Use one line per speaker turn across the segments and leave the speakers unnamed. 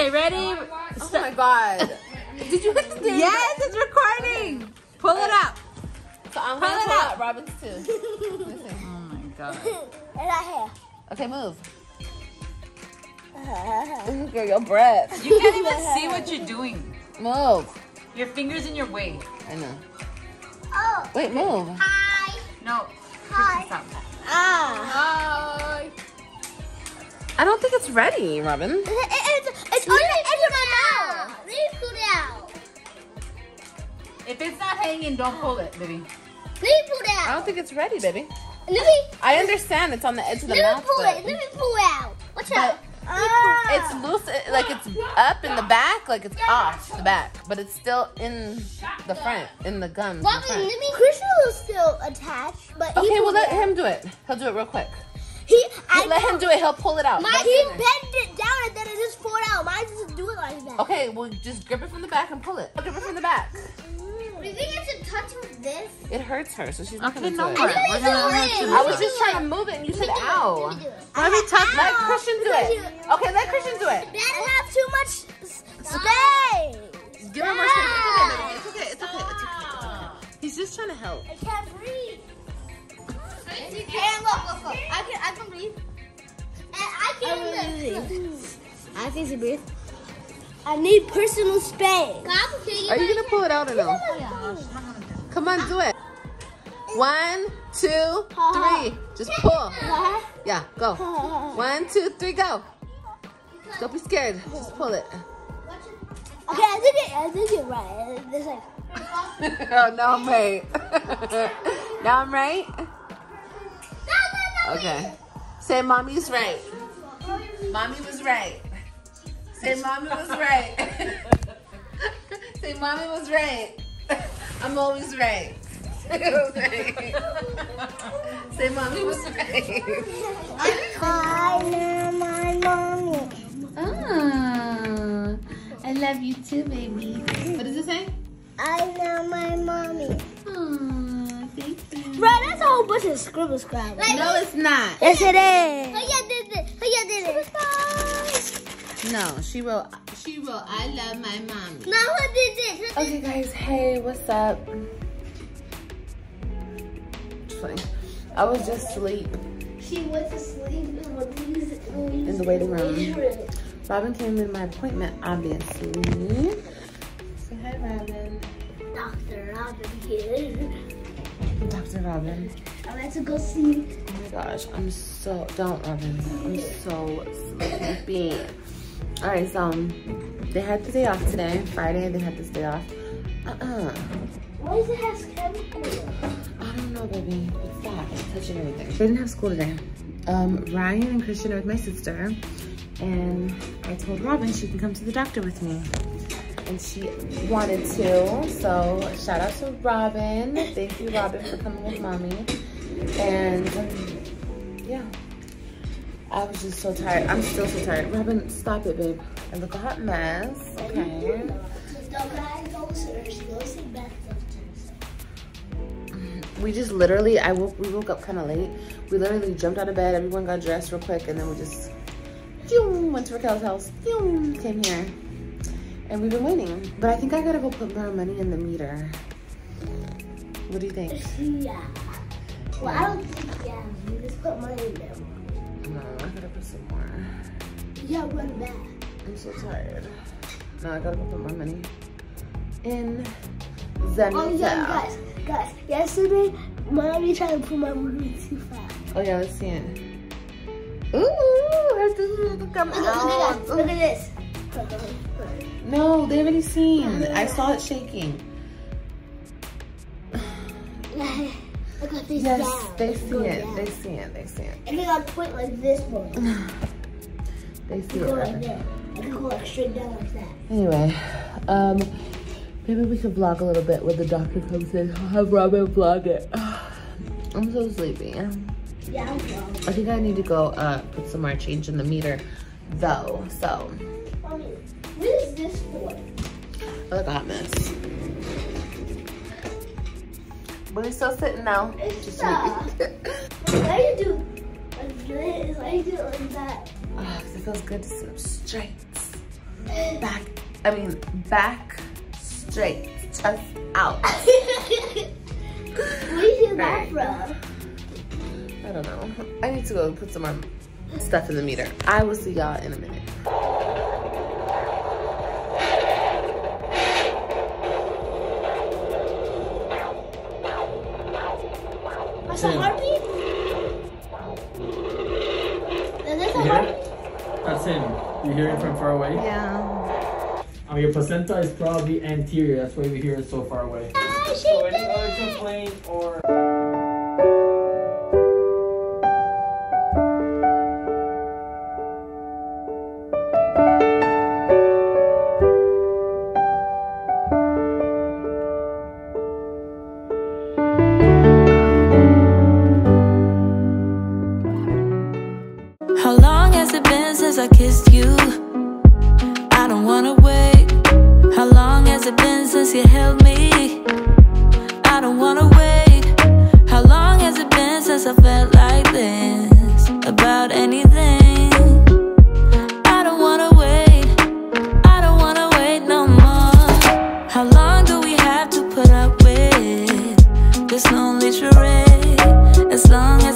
Okay, ready?
Oh my god. Did you hit the thing?
Yes, it's recording. Pull it up.
So I'm
Pull
gonna
it
pull
up.
out Robyn's too. Listen.
Oh my god.
And I
Okay, move. girl, your breath.
You can't even see what you're doing.
Move.
Your finger's in your way.
I know.
Oh,
Wait, move.
hi.
No.
Hi.
Stop.
Ah.
Hi.
I don't think it's ready,
Robyn.
If it's not hanging, don't pull it, baby.
Let me pull it out.
I don't think it's ready, baby.
Let me,
I understand it's on the edge of the
let me
mouth,
pull
but
it. Let me pull it out. Watch out.
it's ah. loose, like it's up in the back, like it's off the back, but it's still in the front, in the gums. in the
let me. Christian was still attached, but he
Okay, well let
it
him do it. He'll do it real quick.
He, I
let him do it. He'll pull it out.
Mine,
Let
he
him do it.
bent it down and then it just poured out. Mine doesn't do it like that.
Okay, well just grip it from the back and pull it. Grip it from the back.
Do you think I should touch with this?
It hurts her, so she's not
Okay,
gonna
no
do it.
I
We're gonna
do it.
I was just trying to move it, and you said ow.
Let me do it.
Let me touch
Let
Ow.
Christian do
Because
it.
you-
Okay, let Christian do it.
That have too much space.
Give him more space. It's okay, baby. It's okay. It's okay. It's okay. He's just trying to help.
I can't breathe. And look, look, look. I can, I can breathe. And I can breathe. I can breathe. I need personal space.
Are you gonna pull it out or no? Oh, Come on, do it. One, two, three. Just pull. Uh-huh. Yeah, go. One, two, three, go. Don't be scared. Just pull it.
Okay, I think it, I think you're right. There's like,
oh, now I'm right. now I'm right. Okay. Say mommy's right. Mommy was right. Say mommy was right. Say mommy was right. I'm always right. Say mommy was right.
I know my mommy.
Ah, I love you too, baby. What does it say?
I know my mommy.
Ah, thank you.
Bro, that's a whole bunch of scribble scrabble.
No, it's not.
Yes, it is. Oh, yeah, did it. Oh, yeah, did it.
No, she wrote. She wrote. I love my mommy.
No, who did this?
Okay, guys. Hey, what's up? Just funny. I was just asleep
She was asleep
in the waiting room. Robyn came in my appointment, obviously. Say hi, Robyn.
Doctor Robyn here.
Dr. Robyn.
I'm went to go see.
Oh my gosh, I'm so don't Robyn. I'm so sleepy. All right, so um, they had the day off today. Friday they had this day off. Uh-uh.
Why does it have chemicals?
I don't know, baby. It's touching everything. They didn't have school today. Um, Ryan and Christian are with my sister, and I told Robyn she can come to the doctor with me. And she wanted to, so shout out to Robyn. Thank you, Robyn, for coming with mommy. And um, yeah, I was just so tired. I'm still so tired. Robyn, stop it, babe. I look a hot mess. Okay.
The guy goes to her. She goes to Beth.
We just literally, I woke, we woke up kind of late. We literally jumped out of bed. Everyone got dressed real quick, and then we just phew, went to Raquel's house. Phew, came here, and we've been waiting. But I think I gotta go put more money in the meter. What do you think?
Yeah. Well, I don't think, yeah. You just put money in there.
No, I gotta put some more.
Yeah, run back.
I'm so tired. No, I gotta go put more money in the
Oh, yeah, guys. Guys, yesterday, mommy tried to put my money too fast.
Oh yeah, let's see it. Ooh, her tooth come
Look, look at
out.
Look at this.
No, they already seen. I saw it shaking.
Look at this
Yes,
down.
they see
Go
it.
down.
They see it. They see it.
And then I point like this one.
They see
Go
it.
like
Robyn.
that. I can go like straight down like that.
Anyway, um, maybe we could vlog a little bit when the doctor comes in. I'll have Robyn vlog it. I'm so sleepy.
Yeah, I'm.
I think I need to go uh, put some more change in the meter, though. So,
Mommy, what is this for?
I look a hot mess. But he's still sitting now. Just sleepy.
Why you do this? Why you do it like that?
Ah, 'cause it feels good to sit up straight. Back, I mean, back straight, chest out.
Where you hear that from?
I don't know. I need to go put some more stuff in the meter. I will see y'all in a minute.
That's a heartbeat? Is this a
You hear
heartbeat?
it? That's him. You hear it from far away?
Yeah.
Oh, your placenta is probably anterior. That's why we hear it so far away.
Ah, she
So any
did
other complaint or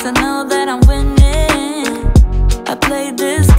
I know that I'm winning. I played this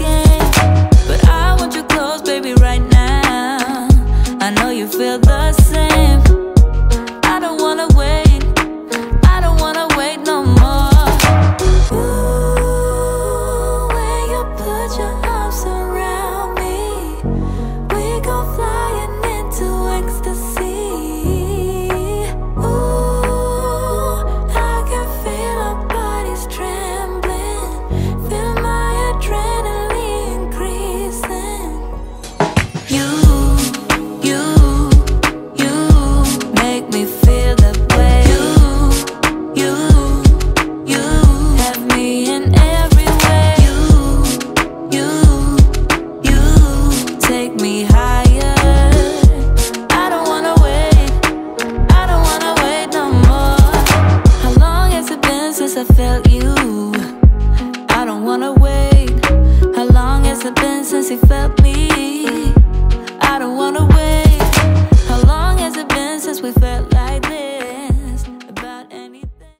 I felt you